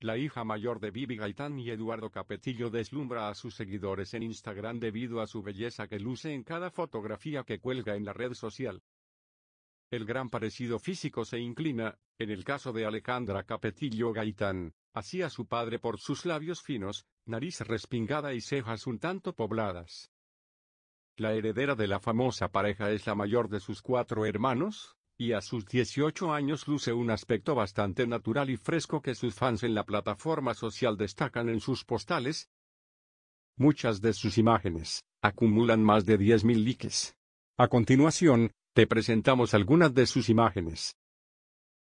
la hija mayor de Vivi Gaitán y Eduardo Capetillo deslumbra a sus seguidores en Instagram debido a su belleza que luce en cada fotografía que cuelga en la red social. El gran parecido físico se inclina, en el caso de Alejandra Capetillo Gaitán, hacia su padre por sus labios finos, nariz respingada y cejas un tanto pobladas. La heredera de la famosa pareja es la mayor de sus cuatro hermanos, y a sus 18 años luce un aspecto bastante natural y fresco que sus fans en la plataforma social destacan en sus postales. Muchas de sus imágenes acumulan más de 10.000 likes. A continuación, te presentamos algunas de sus imágenes.